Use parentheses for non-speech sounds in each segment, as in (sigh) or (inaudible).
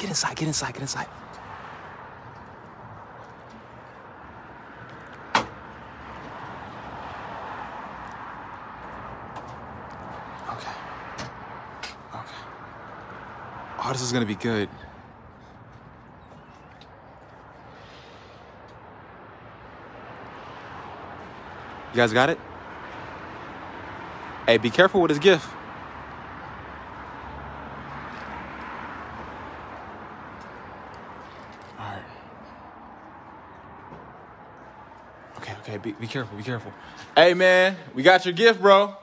Get inside, get inside, get inside. Okay. Okay. Oh, this is gonna be good. You guys got it? Hey, be careful with his gift. All right. Okay, okay, be, be careful, be careful. Hey, man, we got your gift, bro.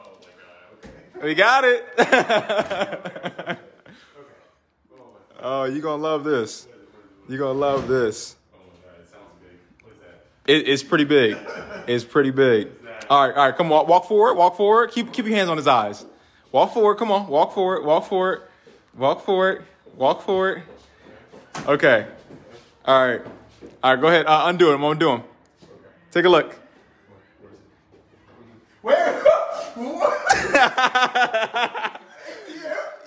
We got it. (laughs) oh, you're gonna love this. You're gonna love this. It, it's pretty big. It's pretty big. All right, all right. Come on, walk forward. Walk forward. Keep keep your hands on his eyes. Walk forward. Come on. Walk forward. Walk forward. Walk forward. Walk forward. Okay. All right. All right. Go ahead. Uh, undo him. Undo him. Take a look. Where? (laughs)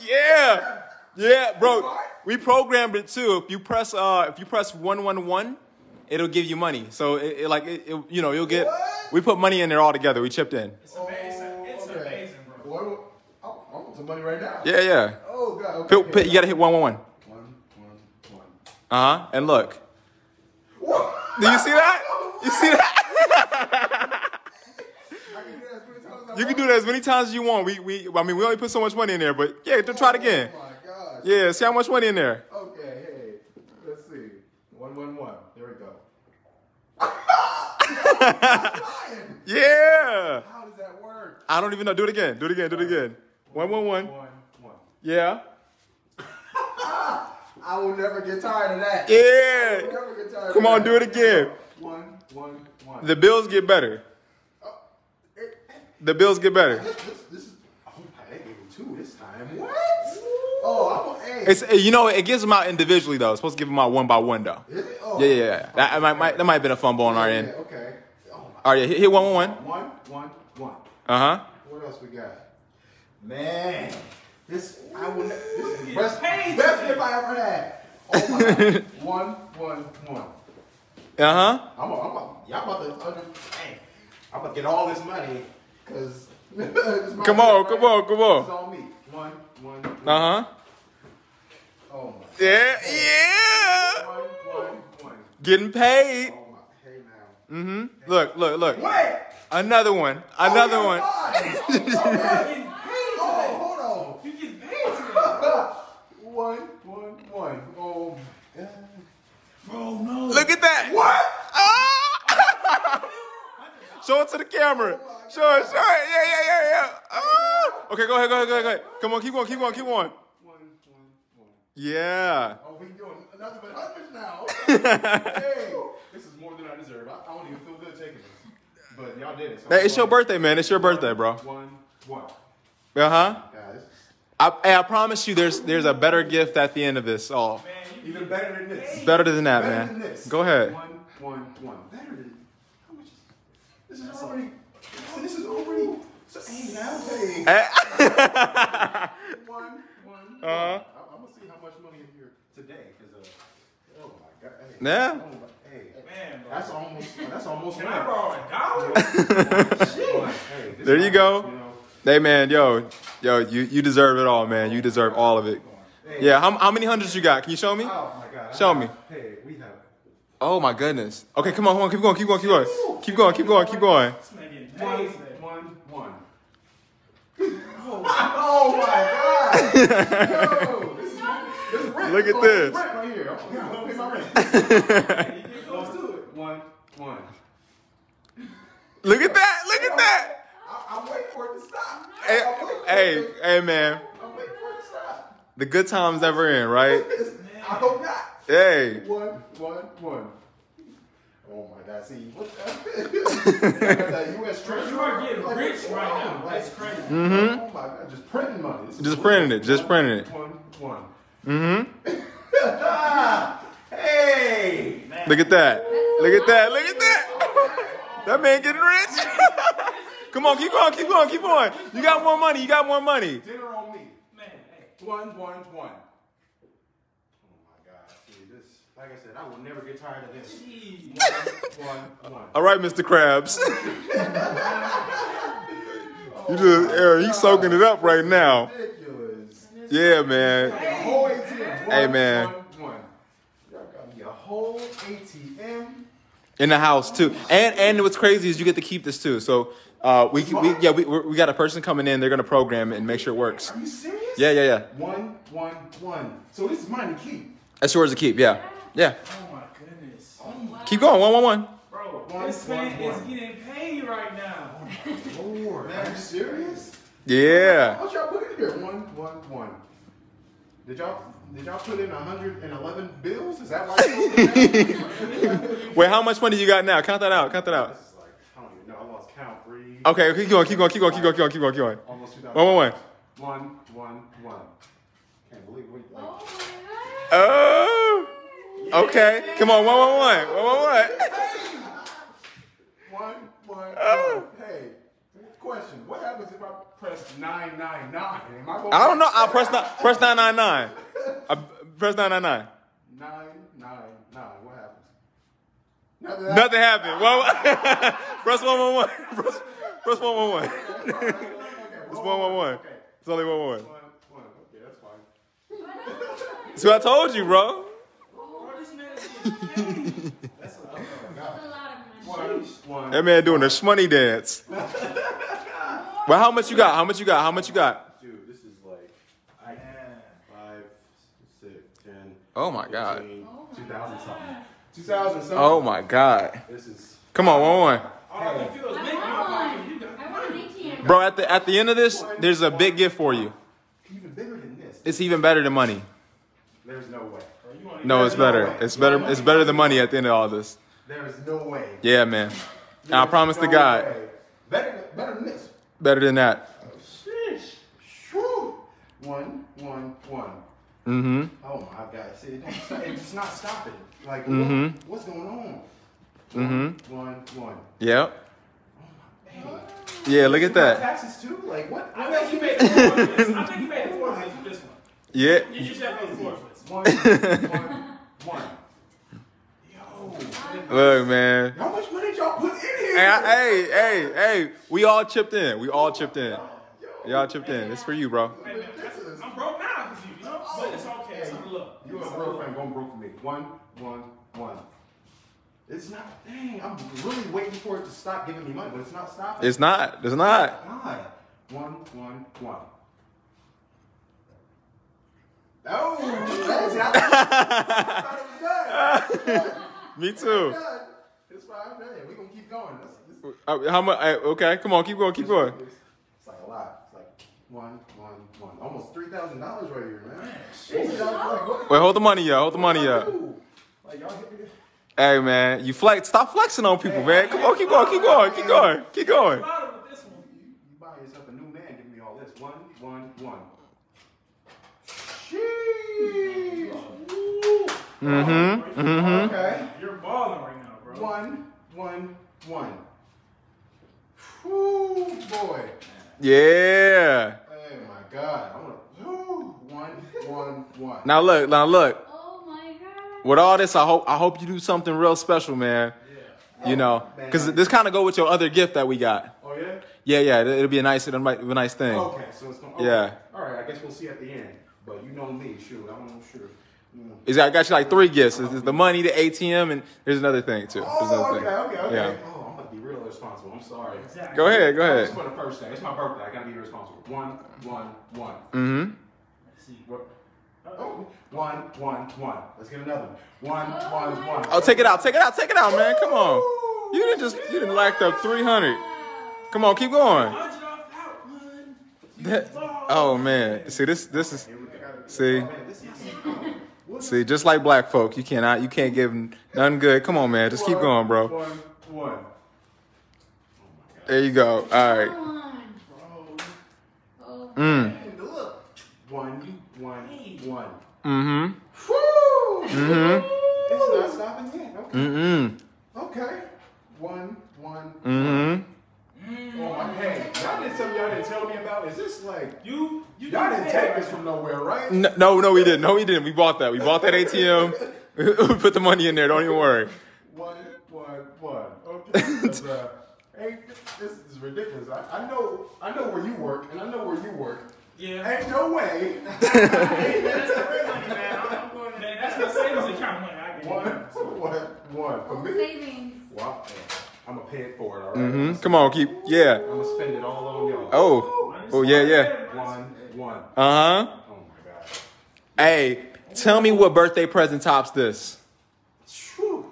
Yeah. Yeah, bro. We programmed it too. If you press uh if you press 111, it'll give you money. So it, it like it, it- you know, you'll get What? we put money in there all together. We chipped in. It's amazing. It's okay. amazing, bro. What, what, I, I want some money right now. Yeah, yeah. Oh, God. Okay, Pit- pit- you got to hit 111. One, one, one. Uh-huh. And look. What? Do you see that? You see that? Can do that as (laughs) many times as You can want. do that as many times as you want. We we I mean, we only put so much money in there, but yeah, to try it oh again. Oh, my gosh. Yeah, see how much money in there. Okay, hey, let's see. One, one, one. There we go. (laughs) Yeah. How does that work? I don't even know. Do it again. Do it again. Do it again. 111. One, one. Yeah. (laughs) I will never get tired of that. Yeah. will never get tired Come on, do it again. One, one, one. The bills get better. The bills get better. This, this, this is. Oh, they gave me two this time. What? Oh, I'm. Hey. It's you know it gives them out individually though. It's supposed to give them out one by one though. Is it? Oh. Yeah, yeah, yeah. That might, might that might have been a fumble on our Yeah, end. Okay. Oh. All right, yeah, hit, hit one one one. One, one, one. Uh huh. What else we got? Man, this I will. ne- This is the best, paid best today. gift I ever had. Oh my God. (laughs) one, one, one. Uh huh. I'm, a, I'm a, y'all about to under, hey, I'm about to get all this money because. (laughs) Come on, come on, come on. It's on me. One, one. one. Uh huh. Oh my. Yeah, yeah. One, one, one. Getting paid. Oh my. Hey now. Mm-hmm. Look, look, look. Wait. Another one. Another (laughs) oh, one. one. You're getting paid Oh, hold on. You getting paid. (laughs) One, one, one. Oh, God. Bro, no. Look at that. What? Ah! (laughs) Show it to the camera. Show it, show it. Yeah, yeah, yeah, yeah. Ah! Okay, go ahead, go ahead, go ahead, go ahead. Come on, keep going, keep going, keep going. One, one, one. Yeah. Oh, we doing another but hundreds now. (laughs) hey, (laughs) this is more than I deserve. I, I don't even feel good taking this. But y'all did it. So Hey, it's your birthday, man. It's your birthday, bro. One, one. Uh huh. Guys, I, hey, I promise you, there's there's a better gift at the end of this. Oh, Man, even better than this. better than that, Better man. than this. Go ahead. One, one, one. Better than. How much is this? Is already. Oh, this is already. So, hey, now, hey. Eh. One, (laughs) one. Uh-huh. I, I'm gonna see how much money in here today, cause uh, oh my god. Hey, Yeah. Oh my, hey, Man, bro. that's almost. That's almost. Can one. I borrow a dollar? (laughs) Hey, this There you is- go. know, Hey, man, yo, yo, you you deserve it all, man. You deserve all of it. Hey, Yeah. How, how many hundreds you got? Can you show me? Oh my god. Show me. Hey, we have. Oh my goodness. Okay, come on, come on, keep going, keep going, keep going, keep going, keep going, keep going. This man getting One, paid today. one, one. (laughs) Oh my god! (laughs) Yo, this is, this is. Look at Oh, this. Right here. Oh, yeah, I'm gonna pay my rent. (laughs) Let's do it. One, one. Look at that, look at that. I, I'm waiting for it to stop. Hey, I'm waiting for hey, hey, man. I'm waiting for it to stop. The good times never end, right? I hope not. Hey. One, one, one. Oh my God! See, what that? that U.S. Treasury. You are getting Like, rich what's right now. on? That's crazy. Mm-hmm. Oh my God! Just printing money. This Just printing it, just printing it. One, one. Mm-hmm. (laughs) hey! Look at that. Look at that. Look at that. That man getting rich. (laughs) Come on, keep going, keep going, keep going. You got more money. You got more money. Dinner on me. Man, hey. One, one, one. Oh my god, see this Like I said, I will never get tired of this. Jeez. One, one. All right, Mr. Krabs. (laughs) you just, Aaron, you soaking it up right now. Ridiculous. Yeah, man. A whole ATM. One, Hey, man. One, one. Y'all got me a whole ATM. In the house too, and and what's crazy is you get to keep this too. So uh, we, we yeah we we got a person coming in. They're gonna program it and make sure it works. Are you serious? Yeah, yeah, yeah. One, one, one. So this is mine to keep. That's yours to keep. Yeah, yeah. Oh my goodness. Oh my Keep going. One, one, one. Bro, One, this man one, is one. getting paid right now. Oh my lord, are you serious? Yeah. What y'all put in here? One, one, one. Did y'all did y'all put in 111 bills? Is that why? (laughs) Wait, how much money you got now? Count that out. Count that out. is like I don't even know. I lost count. Three. Okay, keep going. Keep going. Keep going. Keep going. Keep going. Keep going. Keep going. Almost 2,000. One, one, one. One, one, one. Can't believe we. Like, Oh. oh okay. Come on. One, one, one. One, one, one. (laughs) One, one, Oh. one. Hey, question. What happens if I press 999? Am I going I don't know. I'll press nine. Press nine nine nine. I press nine nine nine. 999. What happens? Nothing. Nothing happened. Well, (laughs) press one one one. Press, press one one one. (laughs) It's one one one. Okay. It's only one one. One, one. Okay, that's fine. So I told you, bro. Bro, this man is getting paid. That's a, my That's God. lot of money. One, one. That man doing a shmoney dance. (laughs) Well, how much you got? How much you got? How much you got? Dude, this is like I five, six, ten. Oh my god. 15, 2000 something. 2000 something. Oh my god. This is. Come on, one one. All I can feel is I making my want pocket. one. I want an ATM. Bro, at the at the end of this, there's a big gift for you. Even bigger than this. It's even better than money. There's no way. Bro, you wanna- No, it's better. It's better. It's better than money at the end of all this. There is no way. Yeah, man. And I There's promise to no God, way. Better, better than this. Better than that. Sheesh. Whew. One, one, one. Mm-hmm. Oh my God! See, it don't (laughs) it's not stopping. Like, mm-hmm. what, what's going on? Mm-hmm. One, one. Yep. Hey, Yeah, look at that. Taxes too? Like what? I think you made the (laughs) Forbes list. I think you made the Forbes list with this one. Yeah. You just have the Forbes list. One, one, one. Yo, Look, man. how much money y'all put in here? Hey, I- hey, hey, hey. We all chipped in. We all chipped in. Y'all chipped in. It's for you, bro. Hey, man, I'm broke now because you, you know, oh. but it's okay. It's look. You and my girlfriend going broke for me. One, one, one. It's not. Dang, I'm really waiting for it to stop giving me money, but it's not stopping. It's not. It's not. God. One, one, one. Oh, that's (laughs) it. I thought it was done. Me too. Done. It's fine. Hey, we gonna keep going. That's, that's, Uh, how much? Okay, come on. Keep going. Keep going. It's like a lot. It's like one, one, one. Almost three thousand dollars right here, man. What y'all- like, what- Wait, hold the money up. Hold the money up. Like y'all. Hey, man. You flex. Stop flexing on people, man. Come on. Keep going. Keep going. Keep going. Keep going. Bottom with this one. You, you buy yourself a new man, giving me all this. One, one, one. Sheesh. Mm-hmm. Mm-hmm. Okay. You're balling right now, bro. One, one, one. Whoo, boy. Yeah. Oh my God. I want to. One, one, one. Now look. Now look. Oh my god. With all this, I hope I hope you do something real special, man. Yeah. You know, oh, because this kind of go with your other gift that we got. Oh yeah. Yeah, yeah. It'll be a nice, it'll be a nice thing. Okay, so it's going. Okay. Oh, yeah. All right. I guess we'll see at the end. But you know me, shoot. I don't know, sure. Is I got you like three gifts. It's the money, the ATM, and there's another thing too. There's Oh, another okay, thing. okay, okay. Yeah. Oh, I'm gonna be real irresponsible. I'm sorry. Exactly. Go ahead. Go ahead. is for the first thing. It's my birthday. I gotta be responsible. One, one, one. Mm-hmm. Let's see. What? Oh, one, one, one. Let's get another one. One, one, one. Oh, take it out. Take it out. Take it out, man. Come on. You didn't just you didn't lacked up 300. Come on, keep going. Hundred off out one. That- oh man. See this this is see Man, this is- see just like black folk, you cannot you can't give them nothing good. Come on, man. Just keep going, bro. One, one. There you go. All right. Come on. Mm. One, one, one. Mm-hmm. Woo! Mhm. It's not stopping yet. Okay. Mm-mm. Okay. One, one. Mm-hmm. Oh my hey, y'all did something y'all didn't tell me about. Is this like You, you y'all didn't take right this from nowhere, right? No, no, no, we didn't. No, we didn't. We bought that. We bought that ATM. (laughs) We put the money in there. Don't even worry. One, one, one. Okay. 'Cause, uh, (laughs) hey, this is ridiculous. I, I know, I know where you work, and I know where you work. Yeah. Ain't no way. (laughs) Hey, man, that's the real money, man. I'm, I'm going. Man, that's my savings account money. I get one, it. one, one. For me, Savings. wow. I'm gonna pay it forward. All right? hmm Come on, keep. Yeah. I'm gonna spend it all on y'all. Oh. Oh yeah, yeah. One, one. Uh huh. Oh my god. Hey, tell me what birthday present tops this. Whew.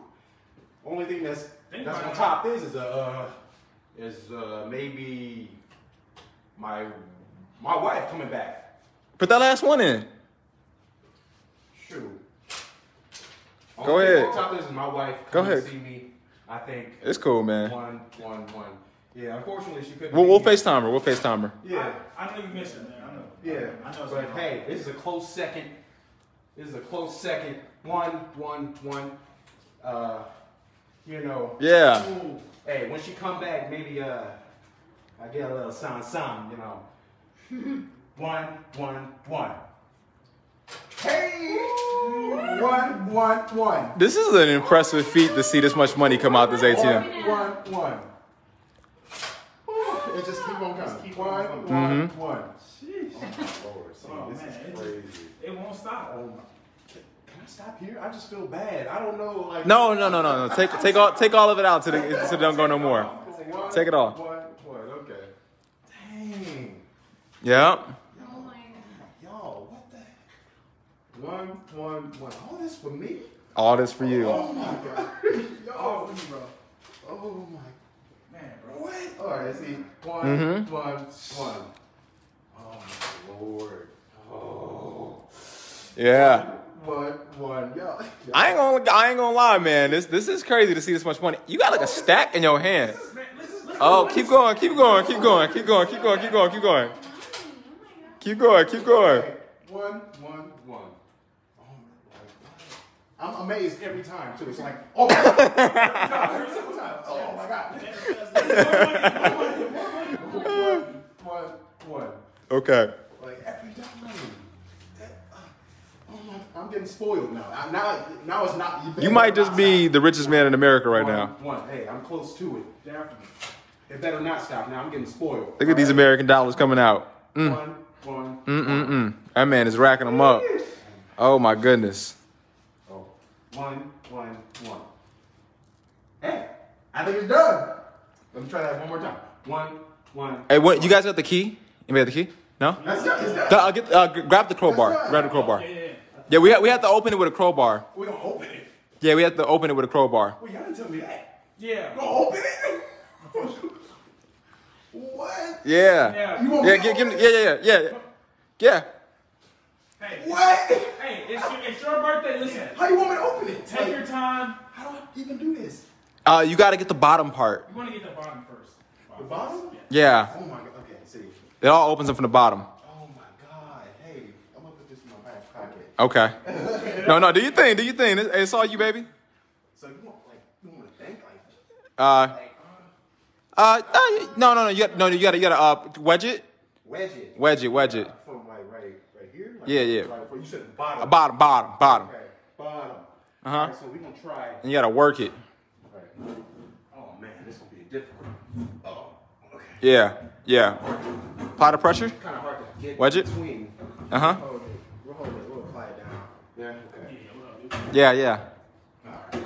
Only thing that's Think that's about on it. top is is uh is uh maybe my my wife coming back. Put that last one in. Shoot. Go Only ahead. Top is, is my wife Go ahead. see me. I think It's cool, man. one, one, one. Yeah, unfortunately she couldn't. We'll, be we'll. FaceTime her. We'll FaceTime her. Yeah, I know you missed it, man. I know. yeah. I know. it's But wrong. hey, this is a close second. This is a close second. One, one, one. Uh, you know. Yeah. Ooh, hey, when she come back, maybe uh, I get a little sound, sound, you know. (laughs) one, one, one. Hey, one, one, one. This is an impressive feat to see this much money come out this ATM. one, one. It just keep on coming. keep one, on one, coming. one. Mm-hmm. Jeez. Oh my lord, see, Oh, this man, is it crazy. It won't stop. Oh my. Can can I stop here? I just feel bad. I don't know, like. No, no, no, no, no. Take take all take all of it out to the so don't go no more. Take it off. One, one, okay. Dang. Yeah. Oh my god. Y'all, what the? One, one, one. All this for me? All this for you. Oh my god. Oh, (laughs) Y'all. for you, bro. Oh my. Man, bro. What? All right, see. One, Mhm. one, one. Oh my lord. Oh. Yeah. One, one. Y'all. I ain't gonna I ain't gonna lie, man. This this is crazy to see this much money. You got like a stack in your hand. Man, listen, listen. Oh, keep going, keep going, keep going, keep going, keep going, keep going, keep going, my keep going, keep going. One, one, one. Oh. I'm amazed every time too. It's like, oh my (laughs) god. Every single time. Oh my god. one, one, one. Okay. Like every time. Oh my, I'm getting spoiled now. I- Now, now it's not. You you might just be the richest man in America right One, now. One. Hey, I'm close to it. Definitely. It better not stop now. I'm getting spoiled. Look at these American dollars coming out. Mm. One, one. Mm mm mm. That man is racking them up. Oh my goodness. One, one, one. Hey, I think it's done. Let me try that one more time. One, one. Hey, what? You guys got the key? You got the key? No. That's done. It's done. Uh, get, uh, grab the crowbar. Grab the crowbar. Yeah, yeah, yeah. Yeah, we have, we have to open it with a crowbar. We gonna open it. Yeah, we have to open it with a crowbar. Well, y'all didn't tell me that. Yeah. We gonna open it. (laughs) what? Yeah. Yeah. Yeah, give, give, yeah, yeah, yeah, yeah. Yeah. Hey, What? hey, it's your, it's your birthday. Listen, How you want me to open it? take Like, your time. How do I even do this? Uh, you got to get the bottom part. You want to get the bottom first. The bottom? Yeah. Oh my god. Okay, see. It all opens up from the bottom. Oh my god. Hey, I'm gonna put this in my back pocket. Okay. (laughs) No, no. Do you think? Do you think? It's, it's all you, baby. So you want like you want to think like Uh, like uh, uh, no, no, no. You got no. You got to, you got to uh, wedge it. wedge it. Wedge it. Wedge it. From like right right here. Like, Yeah, yeah. Right, you said bottom. Bottom, bottom, bottom. Okay, bottom. Uh huh. Alright, so we gonna try. And you got to work it. Right. Oh man, this gonna be difficult. Oh, okay. Yeah. Yeah. Apply the pressure. Kind of hard to get Wedge it? between. Uh huh. Hold it. We'll hold it. We'll apply it down. Yeah. Okay. Yeah. Yeah. Right.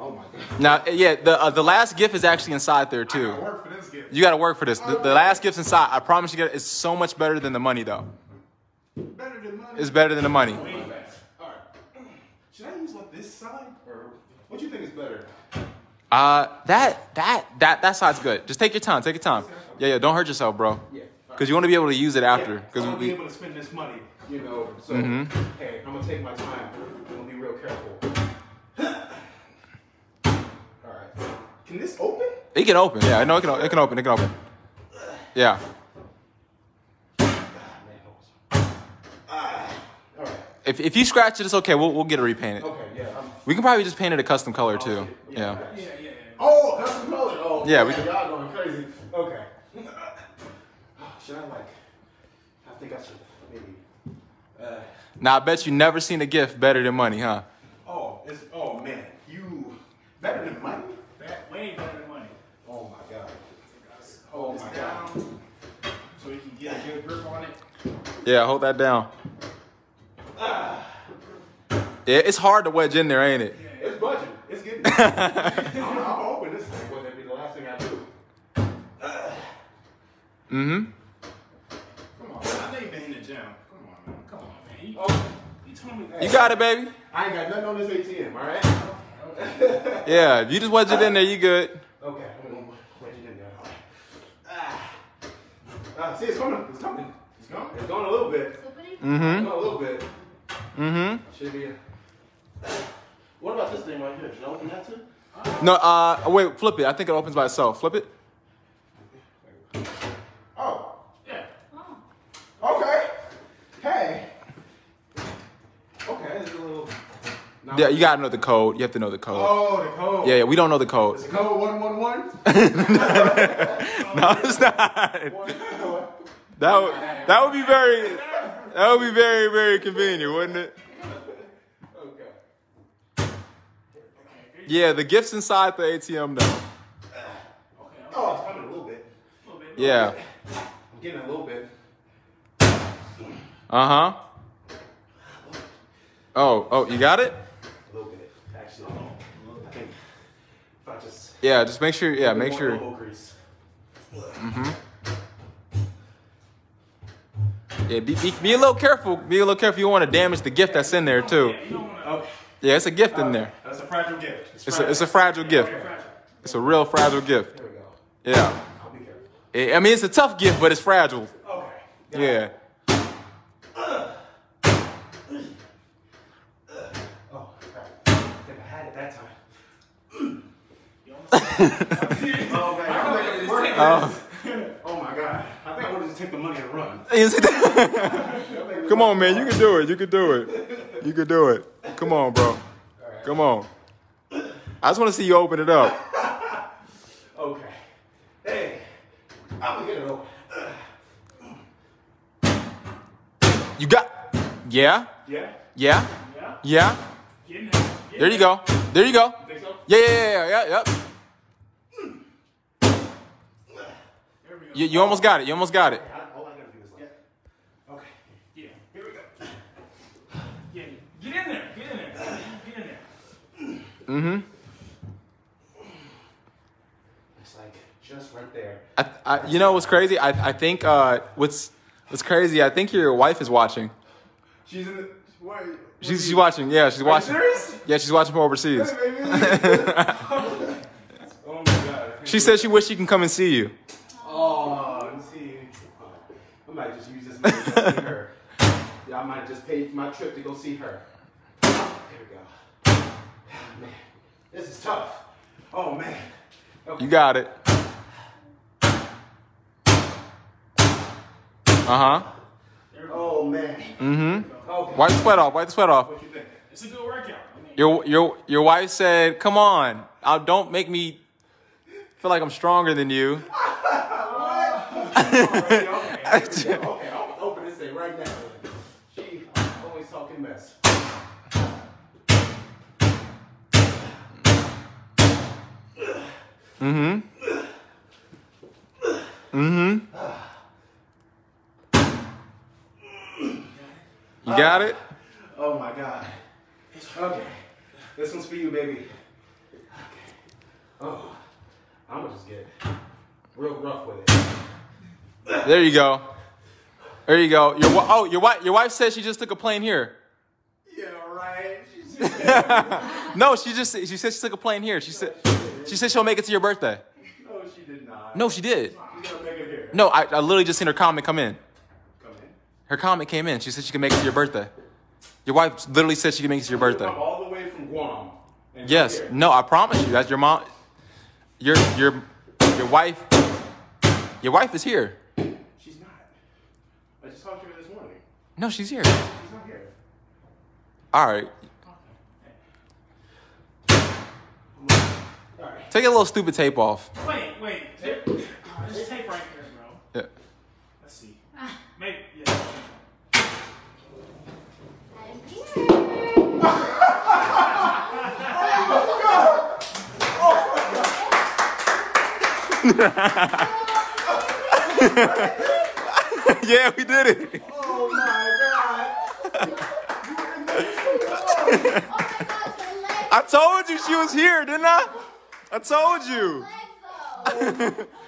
Oh my god. Now, yeah. The uh, the last gift is actually inside there too. Work for this gift. You got to work for this. The, the last gift's inside. I promise you, get it's so much better than the money though. Better than money. It's better than the money. All right. Should I use like this side or what do you think is better? Uh, that that that that side's good. Just take your time. Take your time. Yeah, yeah. Don't hurt yourself, bro. Yeah. Because you want to be able to use it after. Yeah, Because so I'll be able to spend this money, you know. So mm-hmm. hey, I'm gonna take my time. I'm gonna be real careful. All right. Can this open? it can open. Yeah, I know it can. It can open. It can open. Yeah. If, if you scratch it, it's okay. We'll, we'll get it repainted. Okay, yeah. I'm, we can probably just paint it a custom color, too. Oh, yeah. Yeah, yeah, yeah. Oh, custom color. Oh, yeah. Man, we can. Y'all going crazy. Okay. (laughs) Oh, should I, like, I think I should maybe. Uh, now, I bet you never seen a gift better than money, huh? Oh, it's, oh, man. You, better than money? That, way better than money. Oh, my God. Oh, my God. So you can get a good grip on it. Yeah, hold that down. Yeah, it's hard to wedge in there, ain't it? Yeah, It's budget. It's getting. (laughs) I'm, I'm hoping this wouldn't be the last thing I do. (sighs) Mm-hmm. Come on, man. I know you've been in the gym. Come on, man. Come on, man. You, Oh, you told me that. You got it, baby. I ain't got nothing on this ATM, all right? (laughs) Yeah, if you just wedge it in there, you good. Okay, I'm gonna wedge it in there. Ah. Ah, see, it's coming. It's coming. It's gone. It's going a little bit. Mm-hmm. going a little bit. Mm-hmm. Should be. A... What about this thing right here? Should I open that too? No, uh, wait, flip it. I think it opens by itself. Flip it. Oh, Yeah. Oh. okay. Hey. Okay, this is a little. No. Yeah, you gotta know the code. You have to know the code. Oh, the code. Yeah, yeah, we don't know the code. Is the code one one one? (laughs) No, it's not. That would, that would be very, that would be very, very convenient, wouldn't it? Yeah, the gifts inside the ATM though. Oh, it's coming a little bit. A little bit. Yeah. I'm getting a little bit. Uh huh. Oh, oh, you got it? A little bit, actually. I think if I just. Yeah, just make sure. Yeah, make sure. elbow grease. Yeah, be, be, be a little careful. Be a little careful. You don't want to damage the gift that's in there too. Yeah, you don't want to. Okay. Yeah, it's a gift in there. That's a fragile gift. It's a, it's a fragile gift. It's a real fragile gift. There we go. Yeah. I'll be careful. I mean, it's a tough gift, but it's fragile. Okay. Got Yeah. Oh, okay. I think I had it that time. oh, man. I'm making this work. Oh. Oh, my God. I think I to just take the money and run. (laughs) (laughs) Come on, man. You can do it. You can do it. You can do it. Come on, bro. Come on. I just want to see you open it up. (laughs) Okay. Hey. I'm going to get it open. You got. Yeah. Yeah? Yeah. Yeah. Yeah. Get in there. You go. There you go. Think so? Yeah, yeah, yeah, yeah, yeah. Yep. There we go. You, you almost got it. You almost got it. I- All I got to do is like. Okay. Yeah. Here we go. Yeah. Get in there. Get in there. Get in there. Mm-hmm. It's like just right there. I, I, you know what's crazy? I, I think uh, what's what's crazy. I think your wife is watching. She's in the. Where? She's she's watching. Yeah, she's watching. serious? Yeah, she's watching from overseas. (laughs) oh my god. She says she wish she can come and see you. Oh, and see. I might just use this money to see her. Yeah, I might just pay for my trip to go see her. There we go. Man, this is tough. Oh man. Okay. You got it. Uh huh. Oh man. Mm-hmm. Okay. Wipe the sweat off. Wipe the sweat off. What you think? It's a good workout. I mean, Your your your wife said, "Come on, uh, don't make me feel like I'm stronger than you." (laughs) (laughs) okay, okay. okay, Mm-hmm. Mm-hmm. You got it? Oh my god. Okay. This one's for you, baby. Okay. Oh, I'm gonna just get real rough with it. There you go. There you go. Your oh, your wife your wife said she just took a plane here. Yeah, right. She's (laughs) No, she just she said she took a plane here. She said she said she'll make it to your birthday. no, she did not. No, she did. You gotta make it here. No, I, I literally just seen her comment come in. Come in. Her comment came in. She said she can make it to your birthday. Your wife literally said she can make it to your birthday. Come all the way from Guam. Yes. here. No, I promise you. That's your mom. Your your your wife. Your wife is here. She's not. I just talked to her this morning. No, she's here. She's not here. All right. All right. Take a little stupid tape off. wait, wait. There, oh, there's tape right there, bro. Yeah. Let's see. Ah. Maybe. Yeah. (laughs) yeah, we did it. Oh my god. Oh my gosh, my legs. I told you she was here, didn't I? I told you. (laughs)